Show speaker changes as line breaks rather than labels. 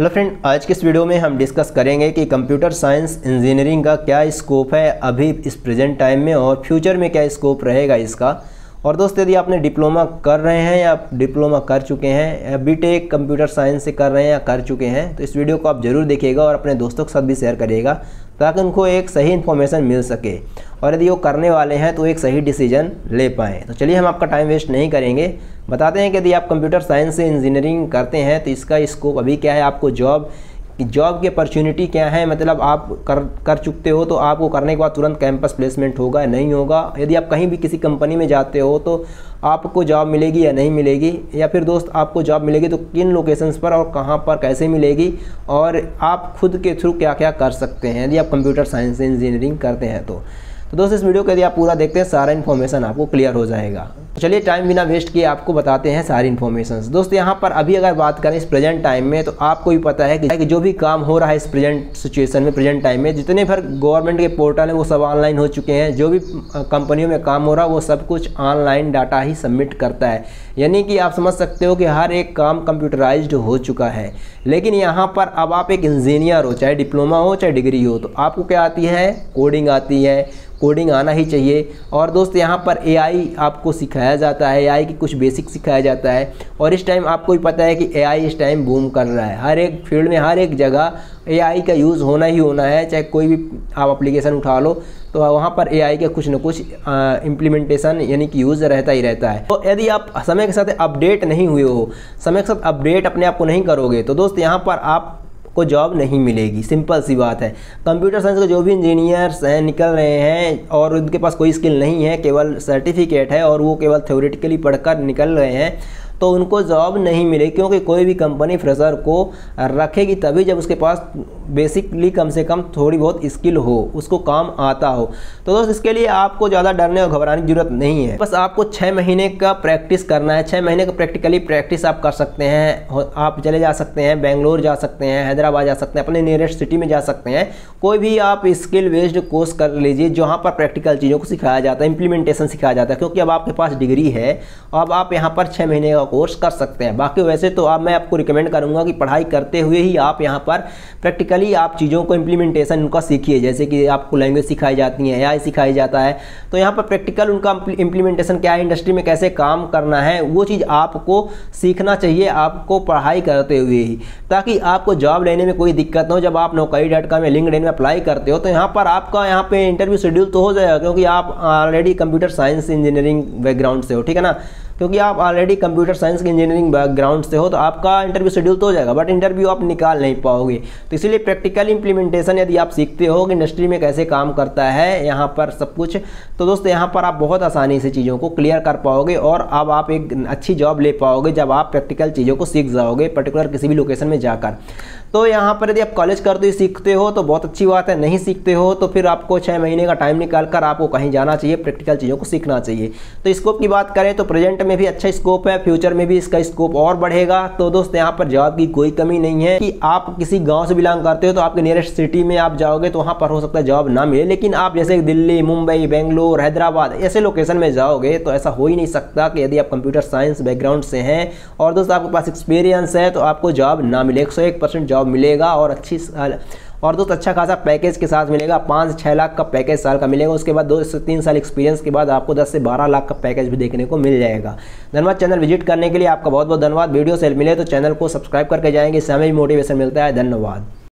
Hello friend, आज के इस वीडियो में हम डिस्कस करेंगे कि कंप्यूटर साइंस इंजीनियरिंग का क्या स्कोप है अभी इस प्रेजेंट टाइम में और फ्यूचर में क्या स्कोप रहेगा इसका। और दोस्त, यदि आपने डिप्लोमा कर रहे हैं या डिप्लोमा कर चुके हैं, या बीटेक कंप्यूटर साइंस से कर रहे हैं या कर चुके हैं तो इस वीडियो को आप ज़रूर देखिएगा और अपने दोस्तों के साथ भी शेयर करिएगा। ताकि उनको एक सही इन्फॉर्मेशन मिल सके। और यदि वो करने वाले हैं तो एक सही डिसीज़न ले पाएँ। तो चलिए, हम आपका टाइम वेस्ट नहीं करेंगे। बताते हैं कि यदि आप कंप्यूटर साइंस से इंजीनियरिंग करते हैं तो इसका स्कोप अभी क्या है? आपको जॉब कि जॉब की अपॉर्चुनिटी क्या है? मतलब आप कर कर चुकते हो तो आपको करने के बाद तुरंत कैंपस प्लेसमेंट होगा या नहीं होगा? यदि आप कहीं भी किसी कंपनी में जाते हो तो आपको जॉब मिलेगी या नहीं मिलेगी? या फिर दोस्त, आपको जॉब मिलेगी तो किन लोकेशंस पर और कहाँ पर कैसे मिलेगी? और आप खुद के थ्रू क्या क्या कर सकते हैं? यदि आप कंप्यूटर साइंस इंजीनियरिंग करते हैं तो। तो दोस्त, इस वीडियो को यदि आप पूरा देखते हैं, सारा इन्फॉर्मेशन आपको क्लियर हो जाएगा। चलिए टाइम बिना वेस्ट किए आपको बताते हैं सारी इन्फॉर्मेशन दोस्तों, यहाँ पर अभी अगर बात करें इस प्रेजेंट टाइम में तो आपको भी पता है कि जो भी काम हो रहा है इस प्रेजेंट सिचुएशन में प्रेजेंट टाइम में, जितने भर गवर्नमेंट के पोर्टल हैं, वो सब ऑनलाइन हो चुके हैं। जो भी कंपनियों में काम हो रहा है, वो सब कुछ ऑनलाइन डाटा ही सबमिट करता है। यानी कि आप समझ सकते हो कि हर एक काम कंप्यूटराइज्ड हो चुका है। लेकिन यहाँ पर अब आप एक इंजीनियर हो, चाहे डिप्लोमा हो, चाहे डिग्री हो तो आपको क्या आती है? कोडिंग आती है। कोडिंग आना ही चाहिए। और दोस्त, यहाँ पर एआई आपको सिखाया जाता है एआई की कुछ बेसिक सिखाया जाता है। और इस टाइम आपको भी पता है कि एआई इस टाइम बूम कर रहा है। हर एक फ़ील्ड में, हर एक जगह एआई का यूज़ होना ही होना है, चाहे कोई भी आप अप्लीकेशन उठा लो तो वहाँ पर एआई का कुछ ना कुछ इम्प्लीमेंटेशन यानी कि यूज़ रहता ही रहता है। तो यदि आप समय के साथ अपडेट नहीं हुए हो, समय के साथ अपडेट अपने आप को नहीं करोगे तो दोस्त, यहाँ पर आप को जॉब नहीं मिलेगी। सिंपल सी बात है। कंप्यूटर साइंस के जो भी इंजीनियर्स हैं, निकल रहे हैं और उनके पास कोई स्किल नहीं है, केवल सर्टिफिकेट है और वो केवल थ्योरेटिकली पढ़कर निकल रहे हैं तो उनको जॉब नहीं मिलेगी क्योंकि कोई भी कंपनी फ्रेशर को रखेगी तभी जब उसके पास बेसिकली कम से कम थोड़ी बहुत स्किल हो, उसको काम आता हो। तो दोस्त, इसके लिए आपको ज़्यादा डरने और घबराने की ज़रूरत नहीं है। बस आपको छः महीने का प्रैक्टिस करना है। छः महीने का प्रैक्टिकली प्रैक्टिस आप कर सकते हैं। आप चले जा सकते हैं, बेंगलोर जा सकते हैं, हैदराबाद जा सकते हैं, अपने नियरेस्ट सिटी में जा सकते हैं। कोई भी आप स्किल बेस्ड कोर्स कर लीजिए, जहाँ पर प्रैक्टिकल चीज़ों को सिखाया जाता है इंप्लीमेंटेशन सिखाया जाता है, क्योंकि अब आपके पास डिग्री है, अब आप यहाँ पर छः महीने का कोर्स कर सकते हैं। बाकी वैसे तो अब मैं आपको रिकमेंड करूँगा कि पढ़ाई करते हुए ही आप यहाँ पर प्रैक्टिकली आप चीज़ों को इम्प्लीमेंटेशन उनका सीखिए, जैसे कि आपको लैंग्वेज सिखाई जाती है या सिखाई जाता है तो यहाँ पर प्रैक्टिकल उनका इम्प्लीमेंटेशन क्या है इंडस्ट्री में कैसे काम करना है, वो चीज़ आपको सीखना चाहिए, आपको पढ़ाई करते हुए ही, ताकि आपको जॉब लेने में कोई दिक्कत ना हो। जब आप नौकरी डॉट कॉम या लिंकड में अप्लाई करते हो तो यहाँ पर आपका यहाँ पे इंटरव्यू शेड्यूल तो हो जाएगा, क्योंकि आप already computer science engineering background से हो, ठीक है ना? क्योंकि आप ऑलरेडी कंप्यूटर साइंस के इंजीनियरिंग बैकग्राउंड से हो तो आपका इंटरव्यू शेड्यूल तो हो जाएगा बट इंटरव्यू आप निकाल नहीं पाओगे। तो इसीलिए प्रैक्टिकल इंप्लीमेंटेशन यदि आप सीखते हो कि इंडस्ट्री में कैसे काम करता है, यहाँ पर सब कुछ तो दोस्तों यहाँ पर आप बहुत आसानी से चीज़ों को क्लियर कर पाओगे और अब आप एक अच्छी जॉब ले पाओगे जब आप प्रैक्टिकल चीज़ों को सीख जाओगे पर्टिकुलर किसी भी लोकेशन में जाकर। तो यहाँ पर यदि आप कॉलेज करते हुए सीखते हो तो बहुत अच्छी बात है, नहीं सीखते हो तो फिर आपको छः महीने का टाइम निकाल कर आपको कहीं जाना चाहिए प्रैक्टिकल चीज़ों को सीखना चाहिए। तो स्कोप की बात करें तो प्रेजेंट में भी अच्छा स्कोप है फ्यूचर में भी इसका स्कोप और बढ़ेगा। तो दोस्त, यहाँ पर जॉब की कोई कमी नहीं है कि आप किसी गाँव से बिलोंग करते हो तो आपके नियरेस्ट सिटी में आप जाओगे तो वहाँ पर हो सकता है जॉब ना मिले। लेकिन आप जैसे दिल्ली, मुंबई, बेंगलोर, हैदराबाद ऐसे लोकेशन में जाओगे तो ऐसा हो ही नहीं सकता कि यदि आप कंप्यूटर साइंस बैकग्राउंड से हैं और दोस्त, आपके पास एक्सपीरियंस है तो आपको जॉब ना मिले। एक जॉब मिलेगा और अच्छी और दोस्त अच्छा खासा पैकेज के साथ मिलेगा। पाँच छः लाख का पैकेज साल का मिलेगा। उसके बाद दो से तीन साल एक्सपीरियंस के बाद आपको दस से बारह लाख का पैकेज भी देखने को मिल जाएगा। धन्यवाद चैनल विज़िट करने के लिए। आपका बहुत बहुत धन्यवाद। वीडियो से मिले तो चैनल को सब्सक्राइब करके जाएँगे। समय भी मोटिवेशन मिलता है। धन्यवाद।